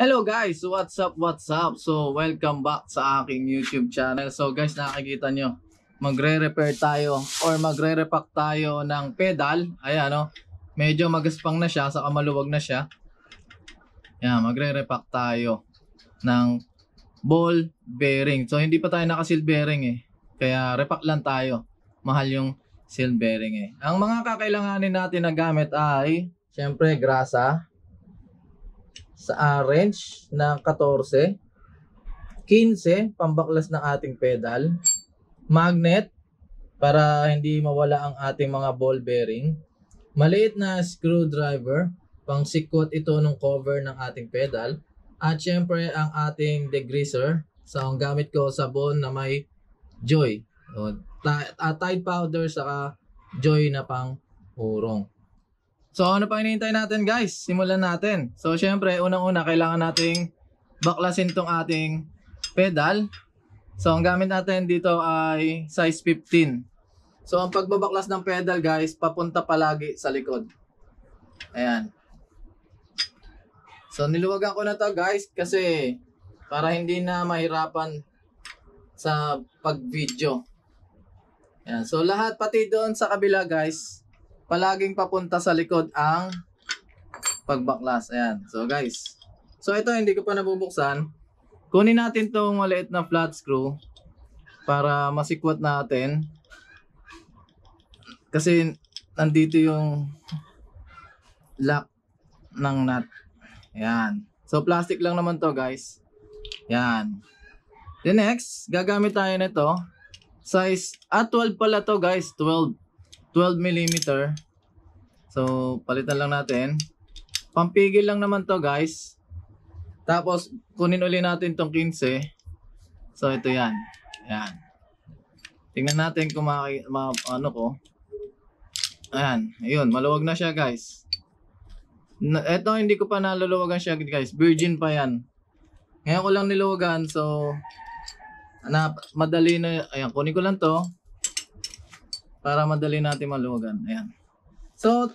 Hello guys, what's up, what's up? So, welcome back sa aking YouTube channel. So guys, nakikita nyo, magre-repair tayo or magre-repack tayo ng pedal. Ayan, no? Medyo magaspang na siya, saka maluwag na siya. Ayan, magre-repack tayo ng ball bearing. So, hindi pa tayo naka-seal bearing eh. Kaya, repack lang tayo. Mahal yung seal bearing eh. Ang mga kakailanganin natin na gamit ay, syempre, grasa, sa uh, range ng 14, 15 pambaklas ng ating pedal, magnet para hindi mawala ang ating mga ball bearing, maliit na screwdriver pang sikwat ito ng cover ng ating pedal, at syempre ang ating degreaser. So ang gamit ko sabon na may joy. So, uh, Tide powder saka joy na pang urong. So ano pa hinihintay natin guys? Simulan natin. So syempre unang-una kailangan nating baklasin tong ating pedal. So ang gamit natin dito ay size 15. So ang pagbabaklas ng pedal guys, papunta palagi sa likod. Ayan. So niluwagan ko na to guys kasi para hindi na mahirapan sa pag-video. Ayan. So lahat pati doon sa kabila guys, palaging papunta sa likod ang pagbaklas. Ayan. So guys. So ito hindi ko pa nabubuksan. Kunin natin tong maliit na flat screw para masikwat natin. Kasi nandito yung lock ng nut. Ayan. So plastic lang naman to guys. Ayan. The next, gagamit tayo nito. Size, ah 12 pala to guys. 12. 12 mm. So, palitan lang natin. Pampigil lang naman to guys. Tapos, kunin uli natin tong 15. So, ito yan. Ayan. Tingnan natin kung maki, ma, ano ko. Ayan. Ayun, maluwag na siya guys. Na, ito, hindi ko pa naluluwagan siya guys. Virgin pa yan. Ngayon ko lang niluwagan. So, na, madali na. Ayan, kunin ko lang to para madali natin maluwagan. Ayan. So,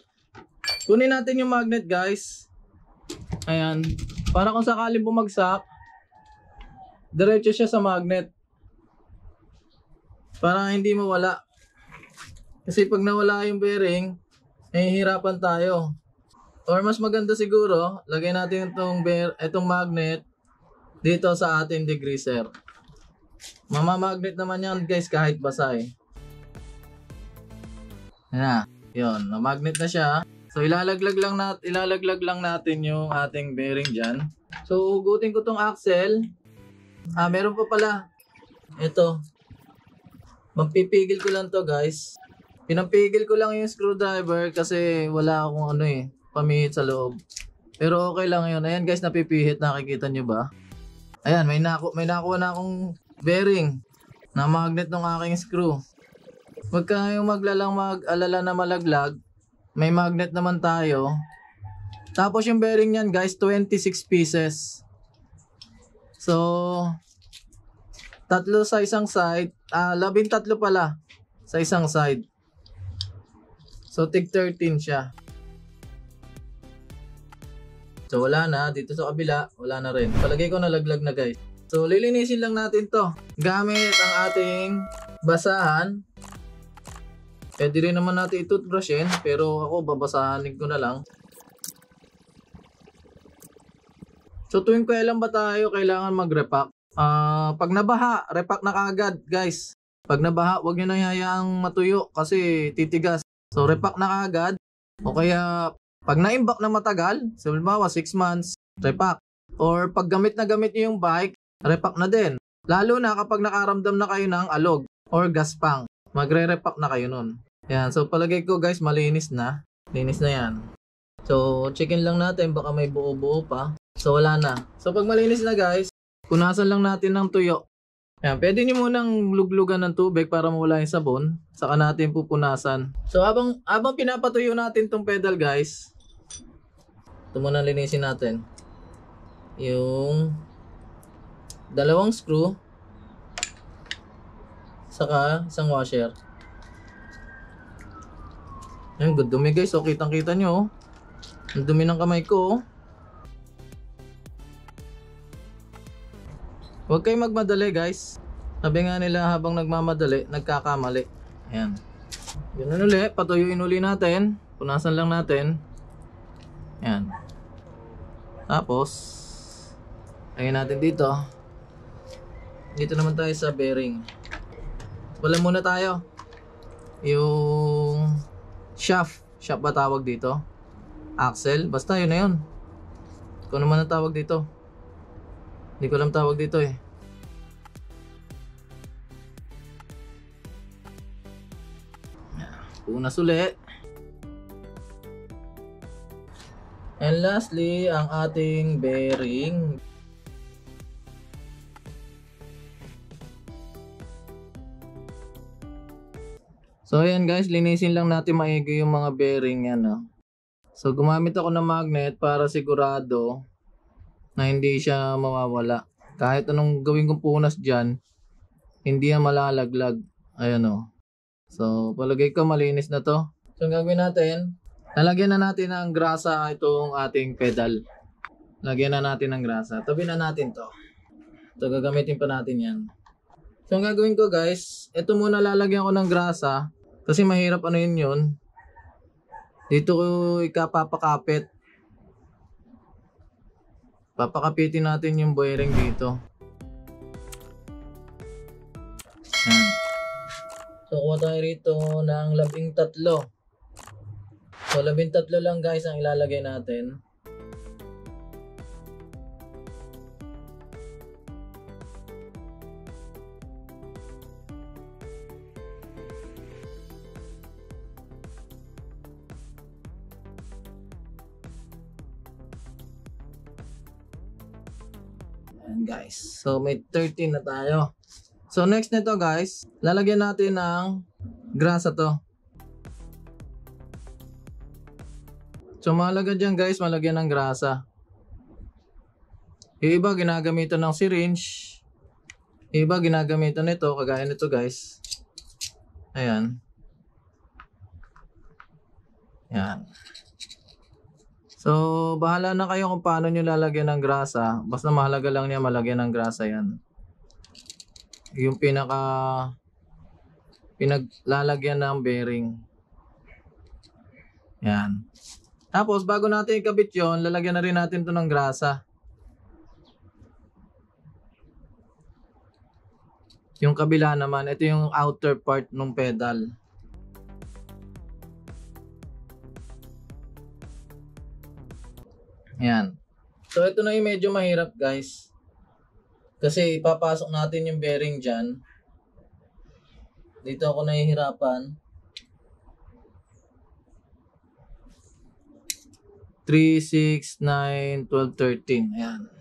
kunin natin yung magnet guys. Ayan. Para kung sakaling bumagsak, diretso siya sa magnet. Para hindi mawala. Kasi pag nawala yung bearing, nahihirapan tayo. Or mas maganda siguro, lagay natin itong, bear, itong magnet dito sa ating degreaser. Mamamagnet naman yan guys kahit basa eh. Yan. Yun, na-magnet na siya. So ilalaglag lang nat ilalaglag lang natin yung ating bearing diyan. So ugutin ko tong axle. Ah, meron pa pala. Ito. Magpipigil ko lang to, guys. Pinampigil ko lang yung screwdriver kasi wala akong ano eh, pamihit sa loob. Pero okay lang yun. Ayan guys, napipihit. Nakikita nyo ba? Ayan, may, naku may nakuha na akong bearing na magnet ng aking screw. Huwag kayong maglalang mag-alala na malaglag. May magnet naman tayo. Tapos yung bearing niyan guys, 26 pieces. So, tatlo sa isang side. Ah, labing tatlo pala sa isang side. So, tig 13 siya. So, wala na. Dito sa kabila, wala na rin. Palagay ko nalaglag na guys. So, lilinisin lang natin to. Gamit ang ating basahan. Pwede rin naman natin i-toothbrushin, pero ako babasahanin ko na lang. So tuwing kailan ba tayo kailangan mag-repack? Uh, pag nabaha, repack na kagad guys. Pag nabaha, huwag nyo na hayaang matuyo kasi titigas. So repack na kagad. O kaya pag na-imbak na matagal, so halimbawa 6 months, repack. Or pag gamit na gamit nyo yung bike, repack na din. Lalo na kapag nakaramdam na kayo ng alog or gaspang magre-repack na kayo nun. Yan, so palagay ko guys, malinis na. Linis na yan. So, checkin lang natin, baka may buo-buo pa. So, wala na. So, pag malinis na guys, punasan lang natin ng tuyo. Yan, pwede nyo munang luglugan ng tubig para mawala yung sabon. Saka natin pupunasan. So, habang, habang pinapatuyo natin tong pedal guys, ito muna linisin natin. Yung dalawang screw saka isang washer. Ayun, good dumi guys. So, kitang kita nyo. Oh. Ang dumi ng kamay ko. Oh. Huwag kayong magmadali guys. Sabi nga nila habang nagmamadali, nagkakamali. Ayan. Ganun uli, patuyuin uli natin. Punasan lang natin. Ayan. Tapos, lagyan natin dito. Dito naman tayo sa bearing. Wala muna tayo. Yung shaft. Shaft ba tawag dito? Axle. Basta yun na yun. Kung naman ang tawag dito. Hindi ko alam tawag dito eh. Punas uli. And lastly, ang ating bearing. So ayan guys, linisin lang natin maigi yung mga bearing yan. No? So gumamit ako ng magnet para sigurado na hindi siya mawawala. Kahit anong gawin kong punas dyan, hindi yan malalaglag. Ayan o. So palagay ko malinis na to. So ang gagawin natin, lalagyan na natin ng grasa itong ating pedal. Lagyan na natin ng grasa. Tabi na natin to. So gagamitin pa natin yan. So ang gagawin ko guys, ito muna lalagyan ko ng grasa kasi mahirap ano yun yun. Dito ko ikapapakapit. Papakapitin natin yung bearing dito. Yan. So kuha tayo rito ng labing tatlo. So labing tatlo lang guys ang ilalagay natin. Ayan guys. So may 13 na tayo. So next nito guys, lalagyan natin ng grasa to. So mahalaga dyan guys, malagyan ng grasa. Yung iba ginagamitan ng syringe. Yung iba ginagamitan nito, kagaya nito guys. Ayan. Ayan. So, bahala na kayo kung paano nyo lalagyan ng grasa. Basta mahalaga lang niya malagyan ng grasa yan. Yung pinaka pinaglalagyan ng bearing. Yan. Tapos, bago natin ikabit yon lalagyan na rin natin to ng grasa. Yung kabila naman, ito yung outer part ng pedal. Yan. So, ito na yung medyo mahirap, guys. Kasi ipapasok natin yung bearing dyan. Dito ako nahihirapan. 3, 6, 9, 12, 13. Ayan.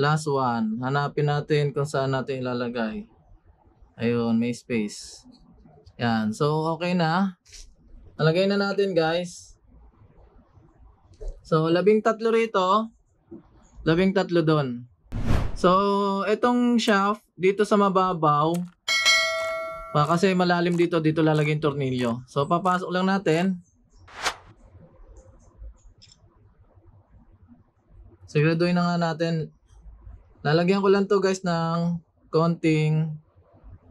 Last one. Hanapin natin kung saan natin ilalagay. Ayun, may space. Yan. So, okay na. Nalagay na natin, guys. So, labing tatlo rito. Labing tatlo doon. So, itong shaft, dito sa mababaw, pa kasi malalim dito, dito lalagay yung tornilyo. So, papasok lang natin. Siguraduhin na nga natin Lalagyan ko lang to guys ng konting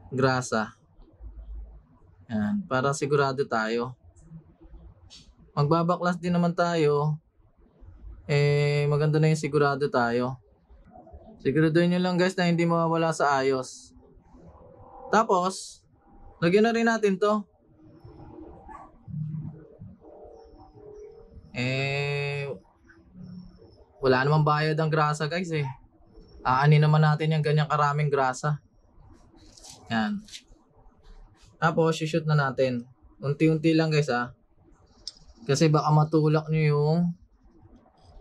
grasa. Yan, para sigurado tayo. Magbabaklas din naman tayo. Eh, maganda na yung sigurado tayo. Siguraduhin nyo lang guys na hindi mawawala sa ayos. Tapos, lagyan na rin natin to. Eh, wala namang bayad ang grasa guys eh aanin naman natin yung ganyang karaming grasa. Yan. Tapos, shoot na natin. Unti-unti lang guys ah. Kasi baka matulak nyo yung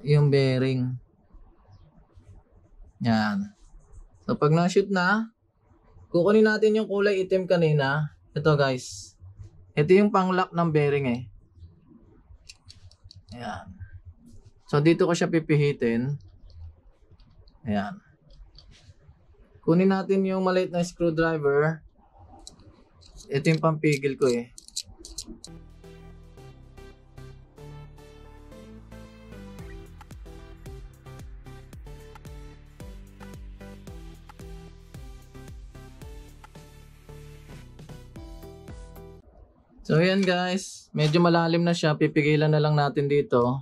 yung bearing. Yan. So, pag na-shoot na, kukunin natin yung kulay itim kanina. Ito guys. Ito yung pang-lock ng bearing eh. Ayan. So, dito ko siya pipihitin. Ayan. Kunin natin yung maliit na screwdriver. Ito yung pampigil ko eh. So ayan guys, medyo malalim na siya, pipigilan na lang natin dito.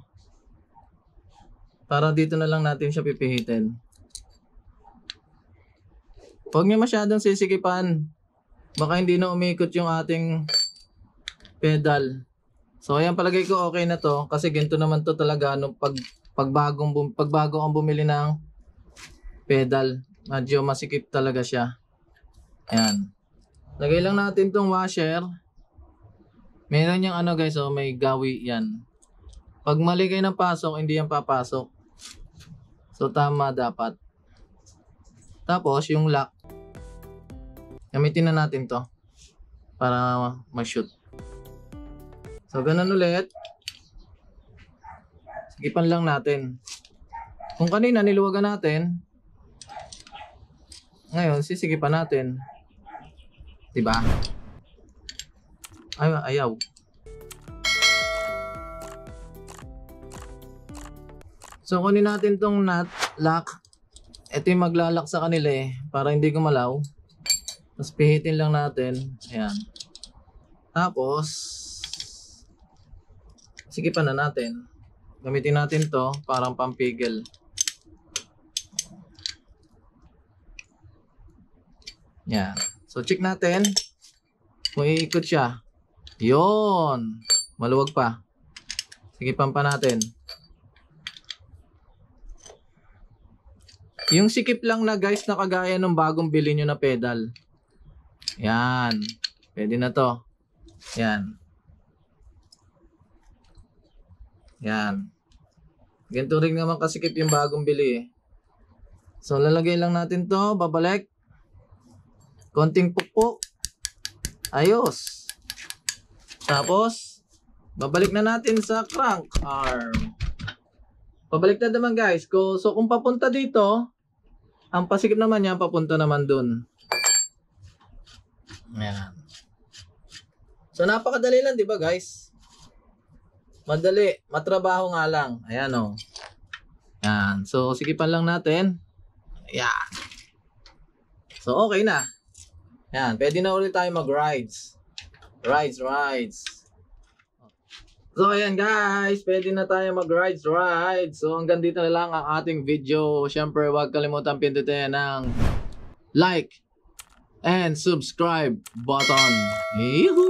Para dito na lang natin siya pipihitin. Huwag niyo masyadong sisikipan. Baka hindi na umikot yung ating pedal. So ayan palagay ko okay na to kasi ganito naman to talaga nung pag pagbagong pagbago ang bumili ng pedal. Medyo masikip talaga siya. Ayan. Lagay lang natin tong washer. Meron yung ano guys, oh, may gawi yan. Pag mali kayo ng pasok, hindi yan papasok. So tama dapat. Tapos yung lock. Gamitin na natin to para ma-shoot. So ganun ulit. Sigipan lang natin. Kung kanina niluwagan natin, ngayon sisigipan natin. 'Di ba? Ay, ayaw. So, kunin natin tong nut, lock. Ito yung maglalak sa kanila eh, para hindi gumalaw. Tapos pihitin lang natin. Ayan. Tapos, sige pa na natin. Gamitin natin to parang pampigil. Yan. So, check natin kung iikot siya. Yon. Maluwag pa. Sige, pampa natin. Yung sikip lang na guys na kagaya ng bagong bili nyo na pedal. Yan. Pwede na to. Yan. Yan. Ganito rin naman kasikip yung bagong bili eh. So lalagay lang natin to. Babalik. Konting pukpok. Ayos. Tapos, babalik na natin sa crank arm. Pabalik na naman guys. So kung papunta dito, ang pasikip naman niya papunta naman dun. Ayan. So napakadali lang, di ba guys? Madali. Matrabaho nga lang. Ayan o. Oh. Ayan. So sigipan lang natin. Ayan. So okay na. Ayan. Pwede na ulit tayo mag-rides. Rides, rides. So ayan guys, pwede na tayo mag-rides, rides. So hanggang dito na lang ang ating video. Siyempre huwag kalimutan pindutin ang like and subscribe button. Yehoo!